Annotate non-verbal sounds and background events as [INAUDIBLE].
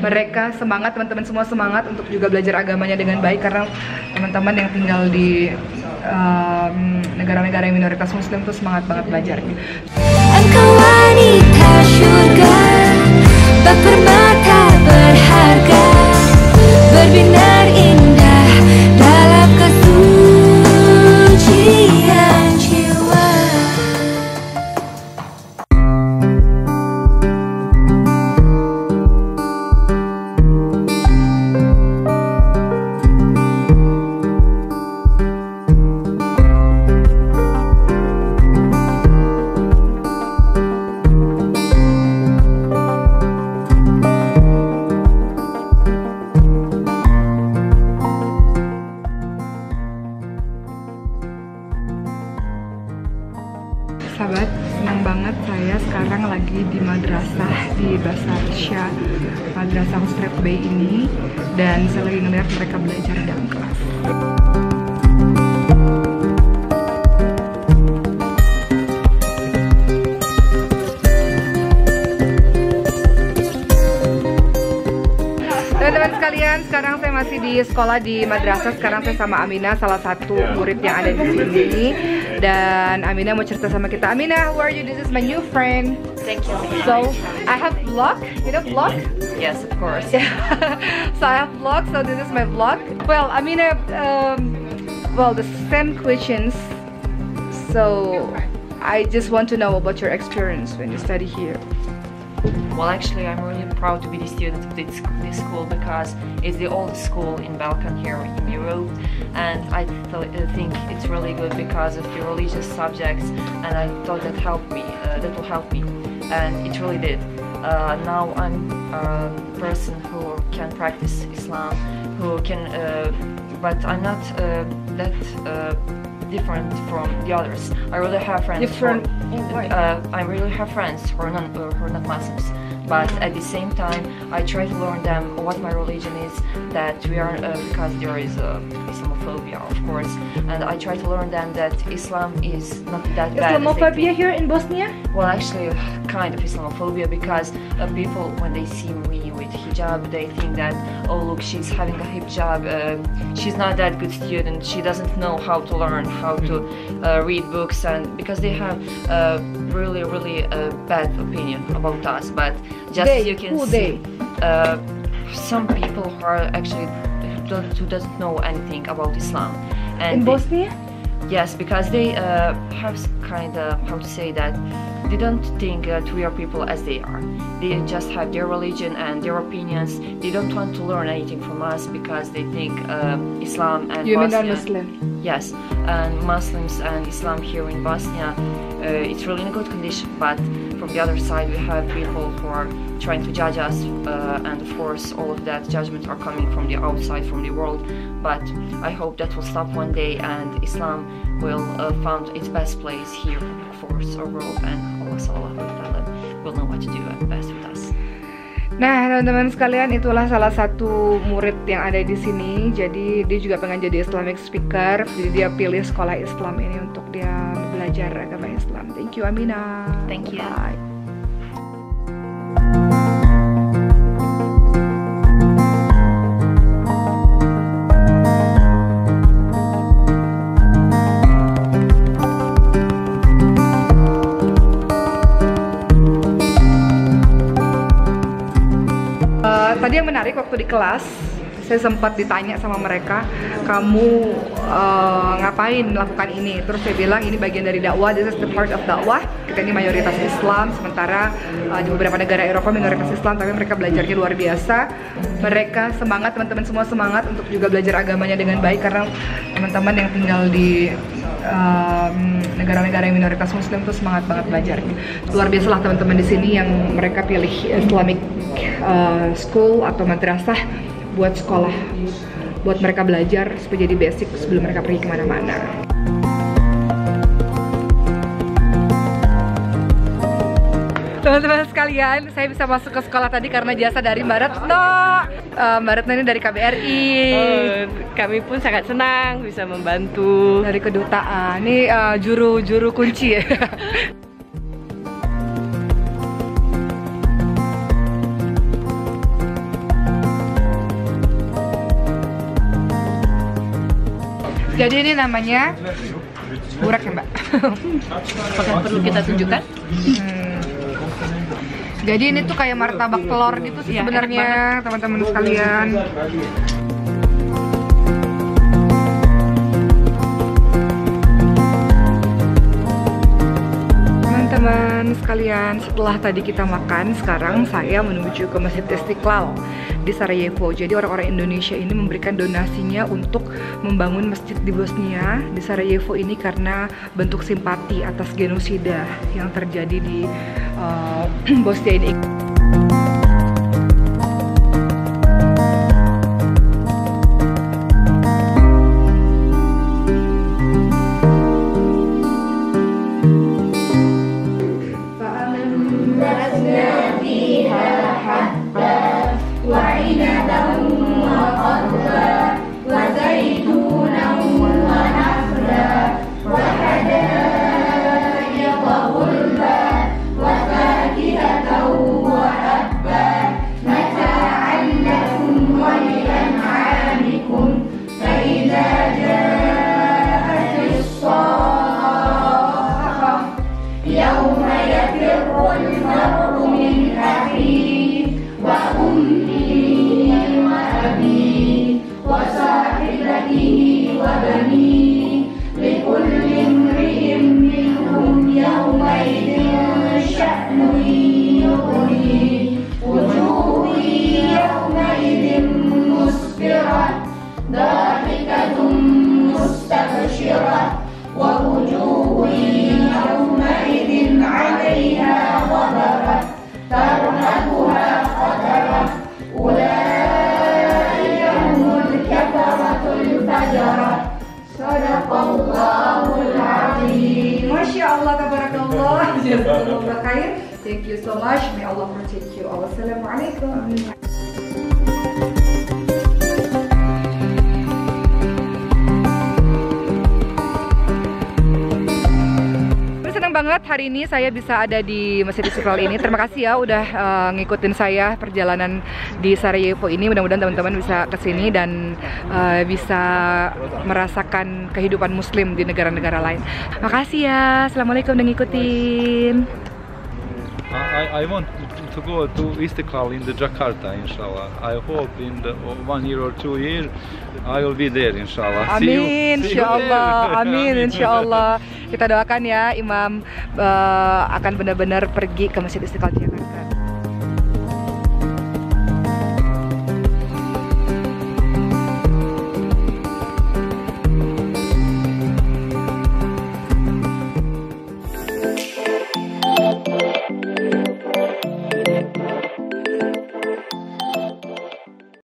mereka semangat teman-teman semua semangat untuk juga belajar agamanya dengan baik karena teman-teman yang tinggal di um, negara-negara yang minoritas muslim tuh semangat banget belajarnya. Basar Syah Madrasah Husret Bay ini dan saya lagi ngeliat mereka belajar dalam kelas. Teman-teman sekalian, sekarang saya masih di sekolah di madrasah. Sekarang saya sama Amina, salah satu murid yang ada di sini. Dan Amina mau cerita sama kita. Amina, who are you? This is my new friend. Thank you. So I have vlog. You know vlog? Yes, of course. Yeah. [LAUGHS] so I have vlog. So this is my vlog. Well, Amina, um, well the same questions. So I just want to know about your experience when you study here. Well, actually, I'm really proud to be the student of this, this school because it's the oldest school in Balkan here in Europe, and I th- uh, think it's really good because of the religious subjects, and I thought that helped me. Uh, that will help me, and it really did. Uh, now I'm a person who can practice Islam, who can, uh, but I'm not uh, that. Different from the others. I really have friends. Different who- uh, I really have friends who are not uh, who are not Muslims, but at the same time, I try to learn them what my religion is. That we are uh, because there is uh, Islamophobia, of course, and I try to learn them that Islam is not that bad. Islamophobia here in Bosnia? Well, actually, kind of Islamophobia because uh, people, when they see me with hijab, they think that, oh, look, she's having a hijab, uh, she's not that good student, she doesn't know how to learn, how to uh, read books, and because they have uh, really, really uh, bad opinion about us. But just They, you can see, uh, some people who are actually who don't- who doesn't know anything about Islam. And In they- Bosnia? Yes, because they uh, have kind of how to say that they don't think that we are people as they are. They just have their religion and their opinions. They don't want to learn anything from us because they think uh, Islam and You Bosnia. non-Muslim? Yes, and Muslims and Islam here in Bosnia, uh, it's really in a good condition. But from the other side, we have people who are trying to judge us, uh, and of course, all of that judgment are coming from the outside, from the world. But I hope that will stop one day, and Islam will uh, found its best place here for our world, and Allah will know what to do best with us. Nah, teman-teman sekalian, itulah salah satu murid yang ada di sini. Jadi dia juga pengen jadi Islamic speaker. Jadi dia pilih sekolah Islam ini untuk dia belajar agama Islam. Thank you, Amina. Thank you. Bye. Menarik waktu di kelas saya sempat ditanya sama mereka kamu eh, ngapain melakukan ini? Terus saya bilang ini bagian dari dakwah this is the part of dakwah. Kita ini mayoritas Islam sementara eh, di beberapa negara Eropa minoritas Islam tapi mereka belajarnya luar biasa. Mereka semangat teman-teman semua semangat untuk juga belajar agamanya dengan baik karena teman-teman yang tinggal di um, negara-negara yang minoritas Muslim tuh semangat banget belajarnya. Luar biasa lah teman-teman di sini yang mereka pilih Islamic uh, school atau madrasah buat sekolah, buat mereka belajar supaya jadi basic sebelum mereka pergi ke mana-mana. teman-teman sekalian saya bisa masuk ke sekolah tadi karena jasa dari Mbak Retno uh, Mbak Retno ini dari KBRI uh, kami pun sangat senang bisa membantu dari kedutaan ini uh, juru juru kunci ya Jadi ini namanya burak ya mbak. Apakah perlu kita tunjukkan? Hmm. Jadi ini tuh kayak martabak telur gitu sih Iya, sebenarnya teman-teman sekalian. Teman-teman sekalian, setelah tadi kita makan, sekarang saya menuju ke Masjid Istiqlal di Sarajevo. Jadi orang-orang Indonesia ini memberikan donasinya untuk membangun masjid di Bosnia, di Sarajevo ini karena bentuk simpati atas genosida yang terjadi di uh, [CLEARS THROAT] Bosnia ini. Thank you so much. May Allah protect you. Wassalamualaikum. Senang banget hari ini saya bisa ada di Masjid Istiqlal ini. Terima kasih ya udah uh, ngikutin saya perjalanan di Sarajevo ini. Mudah-mudahan teman-teman bisa ke sini dan uh, bisa merasakan kehidupan Muslim di negara-negara lain. Makasih ya. Assalamualaikum udah ngikutin. I, I want to go to Istiklal in the Jakarta, inshallah. I hope in the one year or two year I will be there, inshallah. Amin, see you insya Allah. there. [LAUGHS] Amin, insya Allah. Kita doakan ya Imam uh, akan benar-benar pergi ke Masjid Istiqlal.